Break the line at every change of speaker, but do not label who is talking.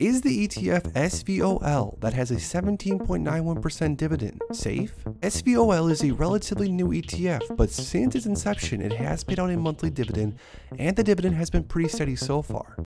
Is the ETF SVOL that has a 17.91% dividend safe? SVOL is a relatively new ETF, but since its inception, it has paid out a monthly dividend, and the dividend has been pretty steady so far.